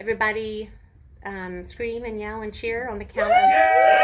Everybody um, scream and yell and cheer on the count of.